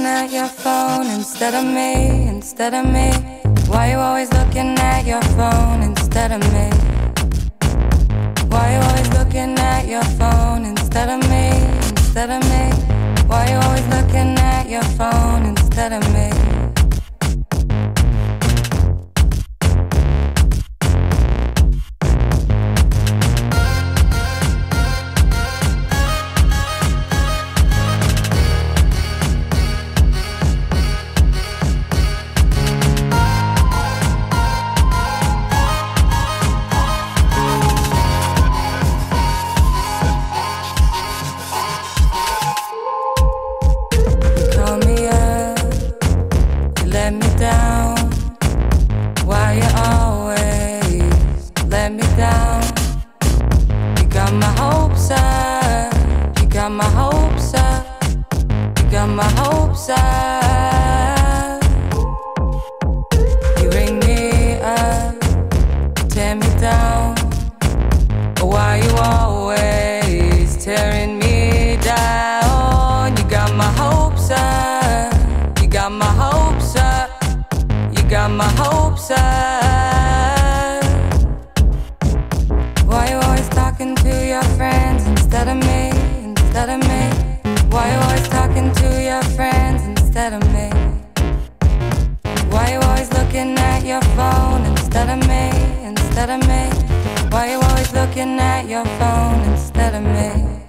looking at your phone instead of me, instead of me? Why you always looking at your phone instead of me? Why you always looking at your phone instead of me, instead of me? Why you always looking at your phone instead of me? got my hopes up. You got my hopes up. You got my hopes up. You me up, tear me down. Why you always tearing me down? You got my hopes up. You got my hopes up. You got my hopes up. instead of me? Why you always talking to your friends instead of me? Why you always looking at your phone instead of me? Instead of me? Why you always looking at your phone instead of me?